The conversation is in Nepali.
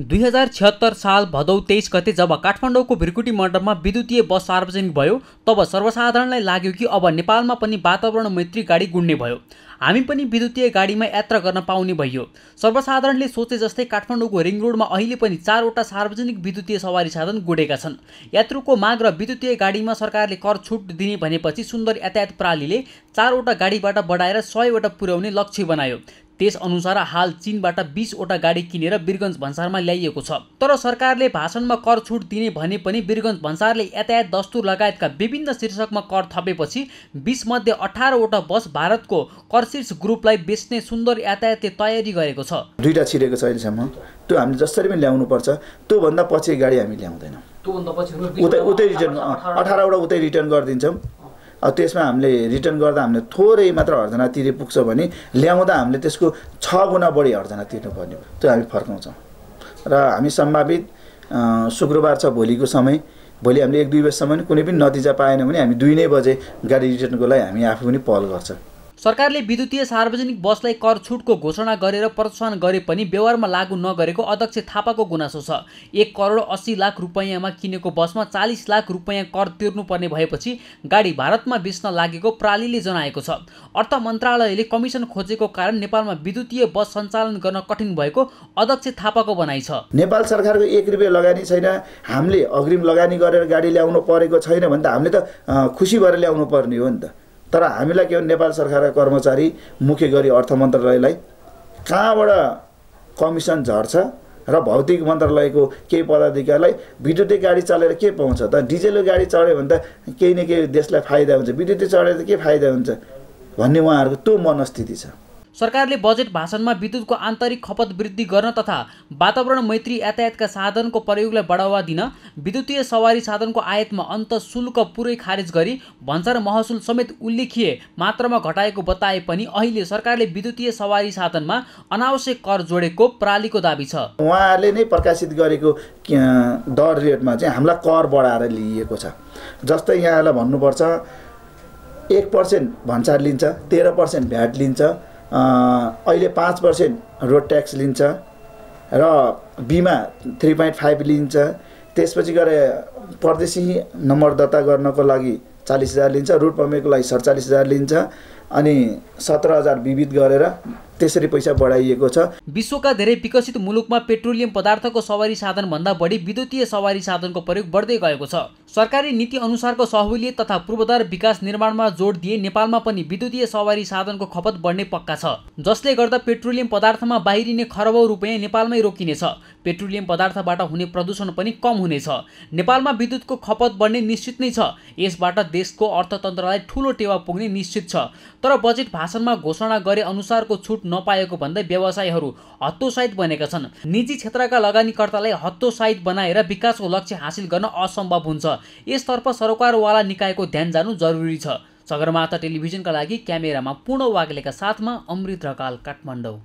दुई हजार छिहत्तर साल भदौ तेइस गते जब काठमाडौँको भिरकुटी मण्डपमा विद्युतीय बस सार्वजनिक भयो तब सर्वसाधारणलाई लाग्यो कि अब नेपालमा पनि वातावरण मैत्री गाडी गुड्ने भयो। हामी पनि विद्युतीय गाडीमा यात्रा गर्न पाउने भइयो। सर्वसाधारणले सोचे जस्तै काठमाडौँको रिङ रोडमा अहिले पनि चारवटा सार्वजनिक विद्युतीय सवारी साधन गुडेका छन्। यात्रुको माग र विद्युतीय गाडीमा सरकारले कर छुट दिने भनेपछि सुन्दर यातायात प्रणालीले चारवटा गाडीबाट बढाएर सयवटा पुर्याउने लक्ष्य बनायो। त्यसअनुसार हाल चिनबाट बिसवटा गाडी किनेर वीरगञ्ज भन्सारमा ल्याइएको छ। तर सरकारले भाषणमा कर छुट दिने भने पनि वीरगञ्ज भन्सारले यातायात दस्तुर लगायतका विभिन्न शीर्षकमा कर थपेपछि बिसमध्ये अठारवटा बस भारतको कर्सिर्स ग्रुपलाई बेच्ने सुन्दर यातायातले तयारी गरेको छ। दुईवटा छिरेको छ अहिलेसम्म। त्यो हामीले जसरी पनि ल्याउनु पर्छ त्योभन्दा पछि गाडी हामी ल्याउँदैनौँ। उतै उतै रिटर्न अठारवटा उतै रिटर्न गरिदिन्छौँ। अब त्यसमा हामीले रिटर्न गर्दा हामीले थोरै मात्र हर्जना तिरे पुग्छ भने ल्याउँदा हामीले त्यसको छ गुणा बढी हर्जना तिर्नुपर्ने त्यो हामी फर्काउँछौँ। र हामी सम्भावित शुक्रबार छ भोलिको समय। भोलि हामीले एक दुई बजीसम्म कुनै पनि नतिजा पाएन भने हामी दुई नै बजे गाडी रिटर्नको लागि हामी आफू पनि पहल गर्छौँ। सरकारले विद्युतीय सार्वजनिक बसलाई कर छुटको घोषणा गरेर प्रोत्साहन गरे पनि व्यवहारमा लागू नगरेको अध्यक्ष थापाको गुनासो छ। एक करोड अस्सी लाख रुपियाँमा किनेको बसमा चालिस लाख रुपियाँ कर तिर्नुपर्ने भएपछि गाडी भारतमा बेच्न लागेको प्रालीले जनाएको छ। अर्थ मन्त्रालयले कमिसन खोजेको कारण नेपालमा विद्युतीय बस सञ्चालन गर्न कठिन भएको अध्यक्ष थापाको भनाइ छ। नेपाल सरकारको एक रुपियाँ लगानी छैन हामीले अग्रिम लगानी गरेर गाडी ल्याउनु परेको छैन भने त हामीले त खुसी भएर ल्याउनु पर्ने हो नि त। तर हामीलाई के हो नेपाल सरकारका कर्मचारी मुख्य गरी अर्थ मन्त्रालयलाई कहाँबाट कमिसन झर्छ र भौतिक मन्त्रालयको केही पदाधिकारीलाई विद्युतीय गाडी चलेर के पाउँछ? त डिजेलको गाडी चढ्यो भने त केही न केही देशलाई फाइदा हुन्छ विद्युतीय चढेर त के फाइदा हुन्छ भन्ने उहाँहरूको त्यो मनस्थिति छ। सरकारले बजेट भाषणमा विद्युतको आन्तरिक खपत वृद्धि गर्न तथा वातावरण मैत्री यातायातका साधनको प्रयोगलाई बढावा दिन विद्युतीय सवारी साधनको आयातमा अन्त शुल्क पुरै खारेज गरी भन्सार महसुल समेत उल्लेखीय मात्रामा घटाएको बताए पनि अहिले सरकारले विद्युतीय सवारी साधनमा अनावश्यक कर जोडेको प्रणालीको दावी छ। उहाँहरूले नै प्रकाशित गरेको दर रेटमा चाहिँ हामीलाई कर बढाएर लिइएको छ। जस्तै यहाँलाई भन्नुपर्छ एक पर्सेन्ट भन्सार लिन्छ तेह्र पर्सेन्ट भ्याट लिन्छ अहिले पाँच पर्सेन्ट रोड ट्याक्स लिन्छ र बिमा थ्री पोइन्ट फाइभ लिन्छ। त्यसपछि गएर परदेशी नम्बर दर्ता गर्नको लागि चालिस हजार लिन्छ रुट पर्मिटको लागि सडचालिस हजार लिन्छ। अनि सत्र हजार विविध गरेर त्यसरी पैसा बढाइएको छ। विश्वका धेरै विकसित मुलुकमा पेट्रोलियम पदार्थको सवारी साधनभन्दा बढी विद्युतीय सवारी साधनको प्रयोग बढ्दै गएको छ। सरकारी नीति अनुसारको सहुलियत तथा पूर्वाधार विकास निर्माणमा जोड दिए नेपालमा पनि विद्युतीय सवारी साधनको खपत बढ्ने पक्का छ। जसले गर्दा पेट्रोलियम पदार्थमा बाहिरिने खरबौँ रुपियाँ नेपालमै रोकिनेछ। पेट्रोलियम पदार्थबाट हुने प्रदूषण पनि कम हुनेछ। नेपालमा विद्युतको खपत बढ्ने निश्चित नै छ। यसबाट देशको अर्थतन्त्रलाई ठुलो टेवा पुग्ने निश्चित छ। तर बजेट भाषणमा घोषणा गरे अनुसारको छुट नपाएको भन्दै व्यवसायीहरू हत्तोसाहित बनेका छन्। निजी क्षेत्रका लगानीकर्तालाई हत्तोसाहित बनाएर विकासको लक्ष्य हासिल गर्न असम्भव हुन्छ। यसतर्फ सरकारवाला निकायको ध्यान जानु जरुरी छ। सगरमाथा टेलिभिजनका लागि क्यामेरामा पूर्ण वाग्लेका साथमा अमृत रकाल काठमाडौँ।